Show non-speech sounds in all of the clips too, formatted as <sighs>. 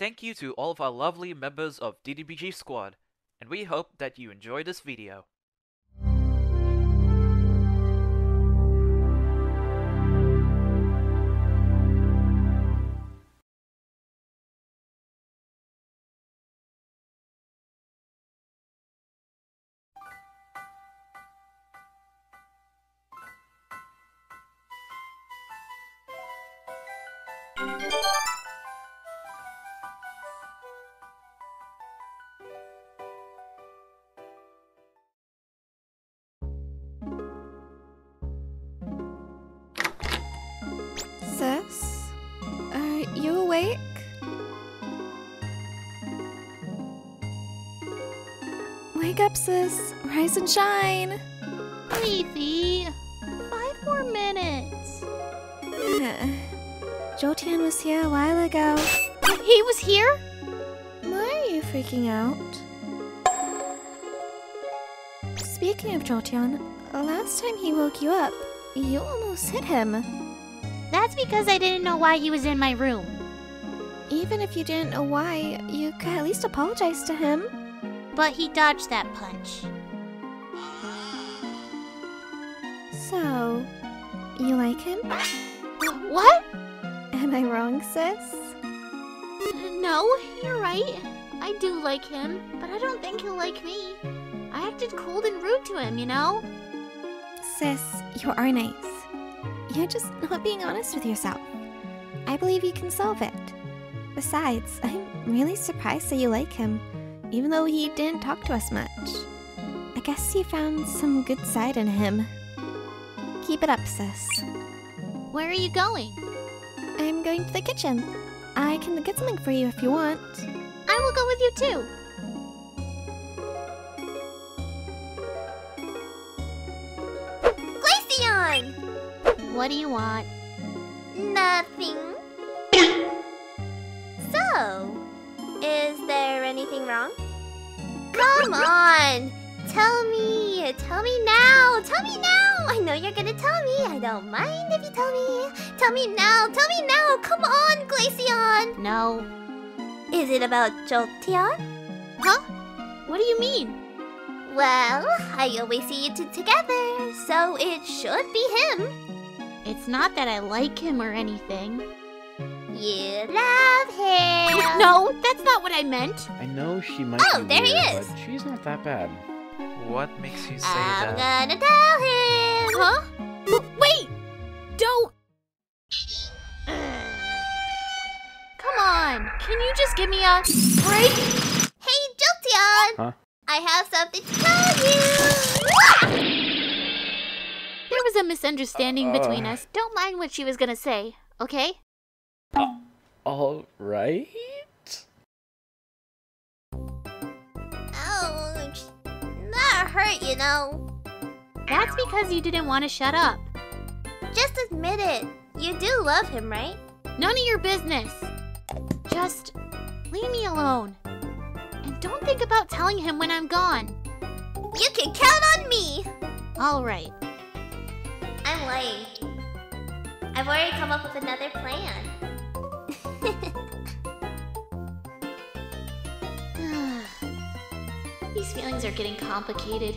Thank you to all of our lovely members of DTPG Squad, and we hope that you enjoy this video. Awake? Wake up, sis. Rise and shine. Leafy, five more minutes. <sighs> Jolteon was here a while ago. He was here? Why are you freaking out? Speaking of Jolteon, last time he woke you up, you almost hit him. That's because I didn't know why he was in my room. Even if you didn't know why, you could at least apologize to him. But he dodged that punch. So, you like him? What? Am I wrong, sis? No, you're right. I do like him, but I don't think he'll like me. I acted cold and rude to him, you know? Sis, you are nice. You're just not being honest with yourself. I believe you can solve it. Besides, I'm really surprised that you like him, even though he didn't talk to us much. I guess you found some good side in him. Keep it up, sis. Where are you going? I'm going to the kitchen. I can get something for you if you want. I will go with you too. Glaceon! What do you want? Nothing. Wrong? Come on! Tell me! Tell me now! Tell me now! I know you're gonna tell me. I don't mind if you tell me. Tell me now! Tell me now! Come on, Glaceon! No. Is it about Jolteon? Huh? What do you mean? Well, I always see you two together, so it should be him. It's not that I like him or anything. You love him. No, that's not what I meant. I know she might Oh, be there he is. but she's not that bad. What makes you say I'm that? gonna tell him. Huh? W- Wait! Don't! Come on, can you just give me a break? Hey, Jolteon! Huh? I have something to tell you! There was a misunderstanding Uh. between us. Don't mind what she was gonna say, okay? All right. Ouch. That hurt, you know. That's because you didn't want to shut up. Just admit it. You do love him, right? None of your business. Just leave me alone. And don't think about telling him when I'm gone. You can count on me! All right. I'm late. I've already come up with another plan. Feelings are getting complicated.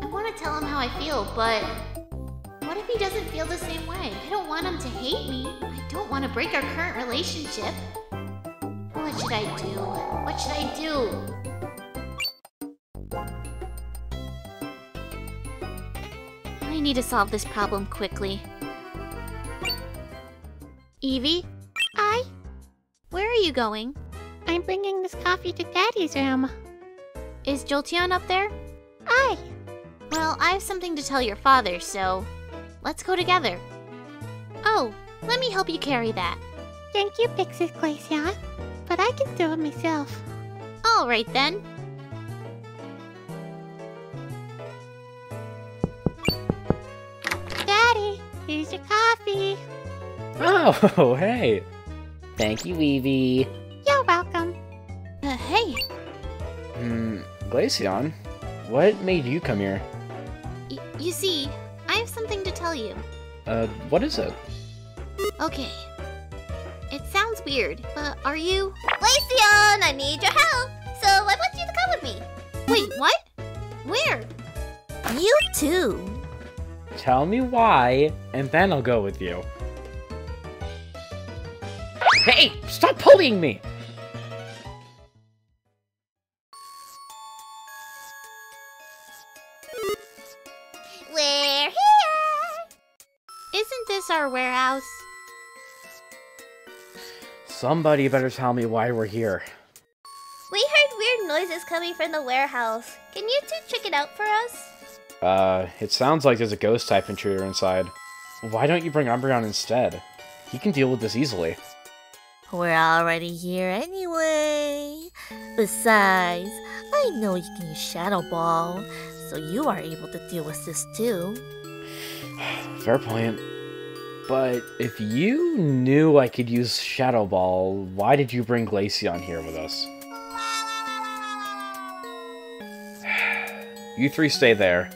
I want to tell him how I feel, but what if he doesn't feel the same way? I don't want him to hate me. I don't want to break our current relationship. What should I do? What should I do? I need to solve this problem quickly. Eevee? I? Where are you going? I'm bringing this coffee to Daddy's room. Is Jolteon up there? Aye. Well, I have something to tell your father, so let's go together. Oh, let me help you carry that. Thank you, Pixie Glaceon. But I can do it myself. All right then. Daddy, here's your coffee. Oh, <laughs> hey. Thank you, Eevee. You're welcome. Uh, hey, Hmm, Glaceon, what made you come here? Y you see, I have something to tell you. Uh, what is it? Okay. It sounds weird, but are you... Glaceon, I need your help! So I want you to come with me! Wait, what? Where? You too! Tell me why, and then I'll go with you. Hey! Stop pulling me! Our warehouse? Somebody better tell me why we're here. We heard weird noises coming from the warehouse. Can you two check it out for us? Uh, it sounds like there's a ghost type intruder inside. Why don't you bring Umbreon instead? He can deal with this easily. We're already here anyway. Besides, I know you can use Shadow Ball, so you are able to deal with this too. <sighs> Fair point. But if you knew I could use Shadow Ball, why did you bring Glaceon here with us? <sighs> You three stay there.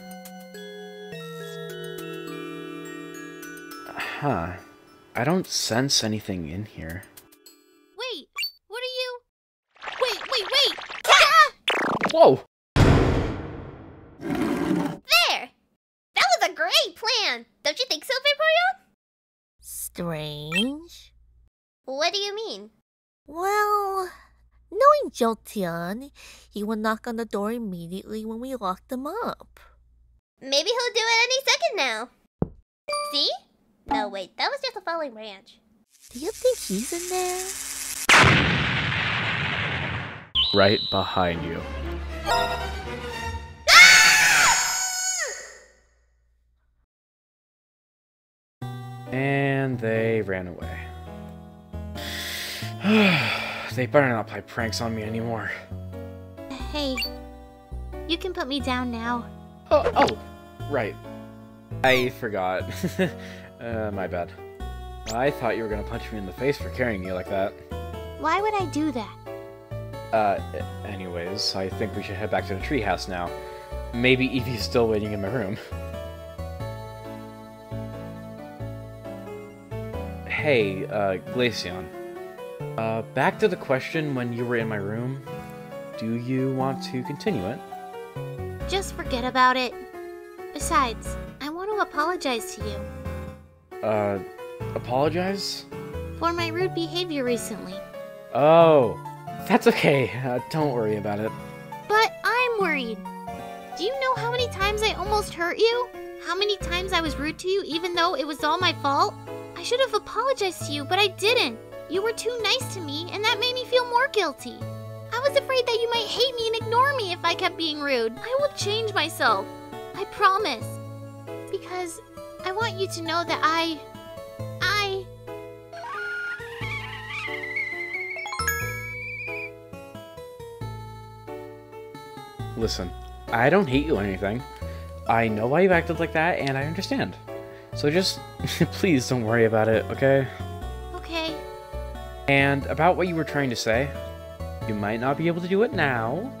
Huh. I don't sense anything in here. Wait, what are you? Wait, wait, wait! Ah! Whoa! There. That was a great plan. Don't you think so? Strange. What do you mean? Well, knowing Jolteon, he will knock on the door immediately when we lock them up. Maybe he'll do it any second now. See? No, wait, that was just a falling branch. Do you think he's in there? Right behind you. And they ran away. <sighs> they better not play pranks on me anymore. Hey, you can put me down now. Oh, oh right. I forgot. <laughs> uh, my bad. I thought you were gonna punch me in the face for carrying you like that. Why would I do that? Uh, anyways, I think we should head back to the treehouse now. Maybe Eevee's still waiting in my room. Hey, uh, Glaceon. Uh, back to the question when you were in my room. Do you want to continue it? Just forget about it. Besides, I want to apologize to you Uh, apologize? for my rude behavior recently. Oh, that's okay. Uh, don't worry about it. But I'm worried. Do you know how many times I almost hurt you? How many times I was rude to you even though it was all my fault? I should have apologized to you, but I didn't. You were too nice to me, and that made me feel more guilty. I was afraid that you might hate me and ignore me if I kept being rude. I will change myself. I promise. Because I want you to know that I. I. Listen, I don't hate you or anything. I know why you've acted like that, and I understand. So just, <laughs> please don't worry about it, okay? Okay. And about what you were trying to say, you might not be able to do it now,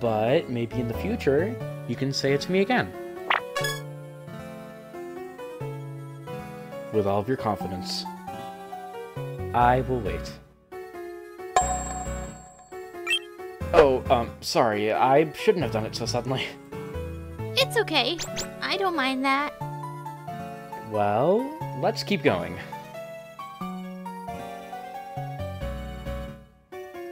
but maybe in the future, you can say it to me again. With all of your confidence. I will wait. Oh, um, sorry, I shouldn't have done it so suddenly. It's okay. I don't mind that. Well, let's keep going.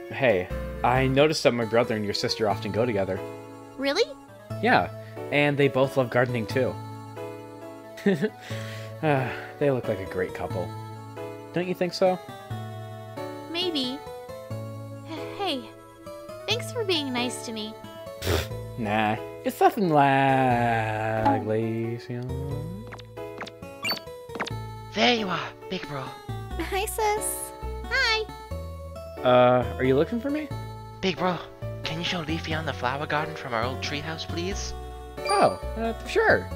Hey, I noticed that my brother and your sister often go together. Really? Yeah, and they both love gardening too. <laughs> Ah, they look like a great couple. Don't you think so? Maybe. Hey, thanks for being nice to me. Nah, it's nothing like Glaceon. There you are, big bro. Hi, sis. Hi. Uh, are you looking for me? Big bro, can you show Leafy on the flower garden from our old treehouse, please? Oh, uh, sure.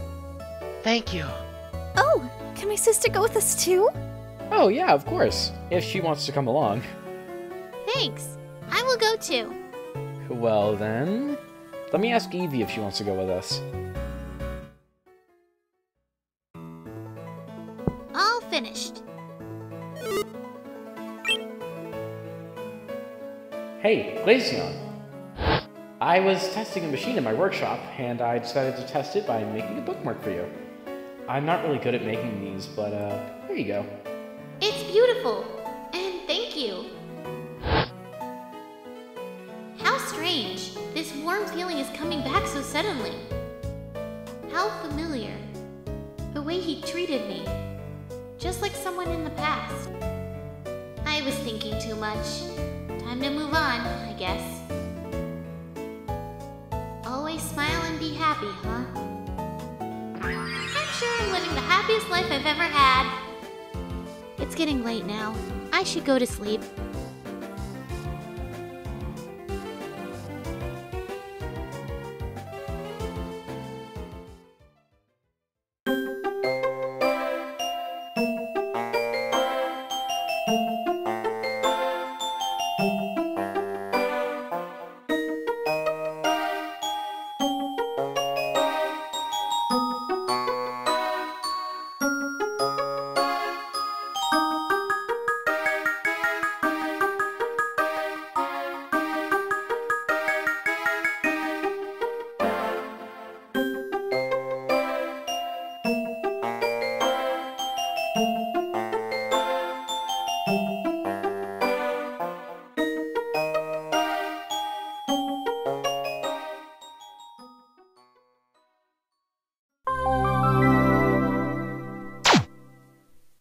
Thank you. Oh, can my sister go with us too? Oh, yeah, of course. If she wants to come along. Thanks. I will go too. Well then, let me ask Eevee if she wants to go with us. Finished. Hey, Glaceon! I was testing a machine in my workshop, and I decided to test it by making a bookmark for you. I'm not really good at making these, but uh, there you go. It's beautiful. And thank you. How strange. This warm feeling is coming back so suddenly. How familiar. The way he treated me. Just like someone in the past. I was thinking too much. Time to move on, I guess. Always smile and be happy, huh? I'm sure I'm living the happiest life I've ever had. It's getting late now. I should go to sleep.